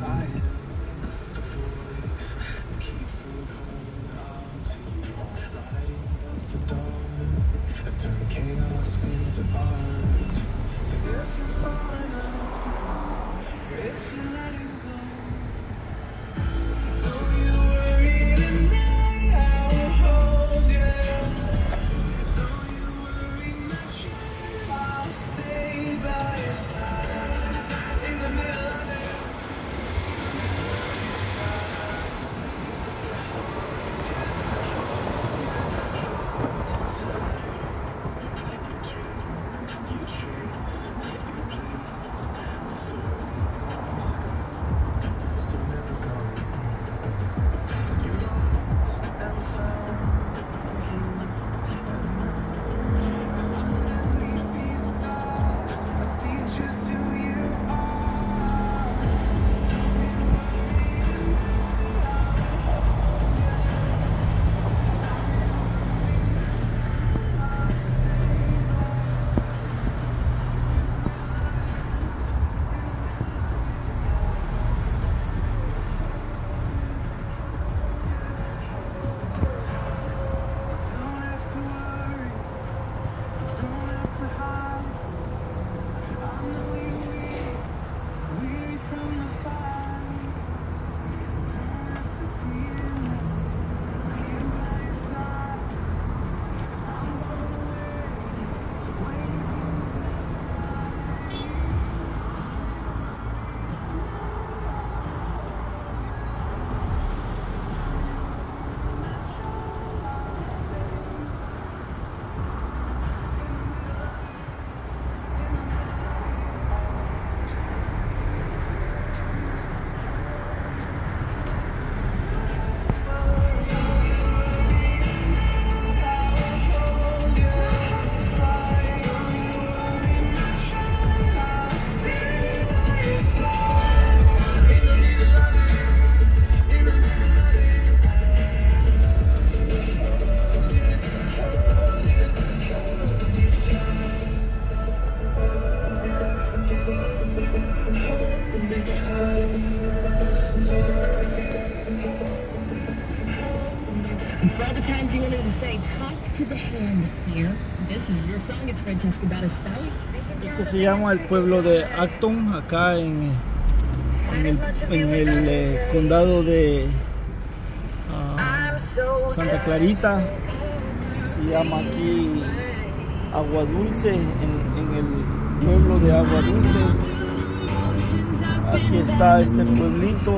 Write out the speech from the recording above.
Bye. And for all the times you wanted to say, talk to the hand here, this is your song, it's Francesca Battistelli. Este se llama El Pueblo de Acton, acá en, en el, en el eh, condado de uh, Santa Clarita. Se llama aquí Agua Dulce, en, en el pueblo de Agua Dulce. Aquí está este pueblito